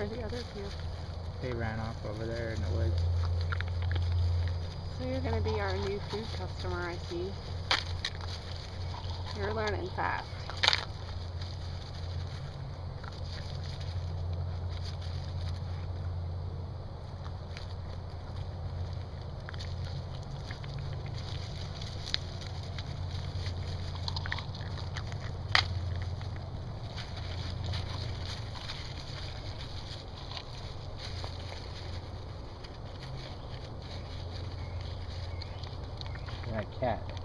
Where are the other two? They ran off over there in the woods. So you're gonna be our new food customer, I see. You're learning fast. That cat.